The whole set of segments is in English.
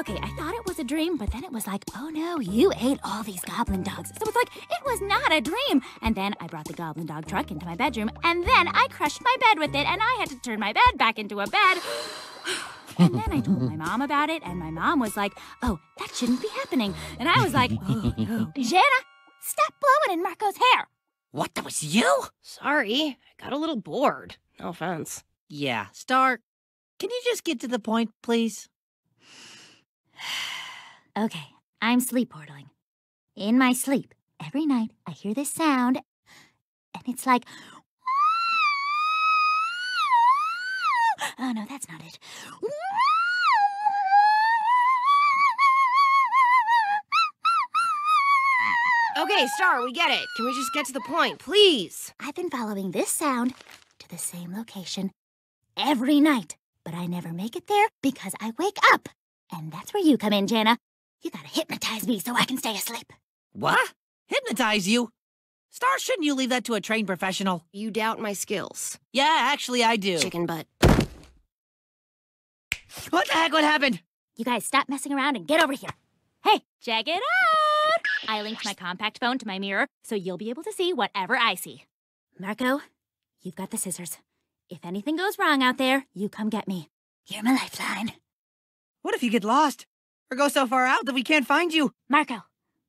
Okay, I thought it was a dream, but then it was like, oh no, you ate all these goblin dogs. So it's like, it was not a dream. And then I brought the goblin dog truck into my bedroom, and then I crushed my bed with it, and I had to turn my bed back into a bed. And then I told my mom about it, and my mom was like, oh, that shouldn't be happening. And I was like, oh no. Janna, stop blowing in Marco's hair. What, that was you? Sorry, I got a little bored. No offense. Yeah, Star, can you just get to the point, please? Okay, I'm sleep portaling. In my sleep, every night I hear this sound, and it's like. Oh no, that's not it. Okay, Star, we get it. Can we just get to the point, please? I've been following this sound to the same location every night, but I never make it there because I wake up. And that's where you come in, Janna. You gotta hypnotize me so I can stay asleep. What? Hypnotize you? Star, shouldn't you leave that to a trained professional? You doubt my skills. Yeah, actually, I do. Chicken butt. What the heck? What happened? You guys stop messing around and get over here. Hey, check it out! I linked my compact phone to my mirror, so you'll be able to see whatever I see. Marco, you've got the scissors. If anything goes wrong out there, you come get me. You're my lifeline. What if you get lost? Or go so far out that we can't find you? Marco,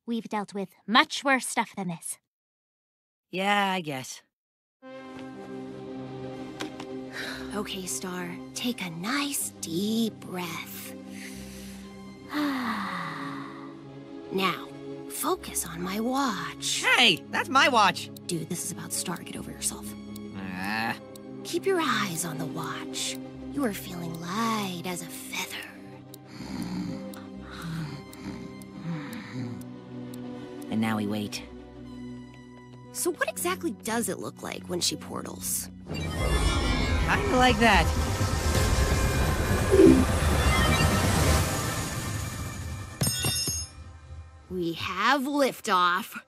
we've dealt with much worse stuff than this. Yeah, I guess. Okay, Star, take a nice deep breath. now, focus on my watch. Hey, that's my watch. Dude, this is about Star. Get over yourself. Ah, Keep your eyes on the watch. You are feeling light as a feather. now we wait. So what exactly does it look like when she portals? Kinda like that. We have liftoff.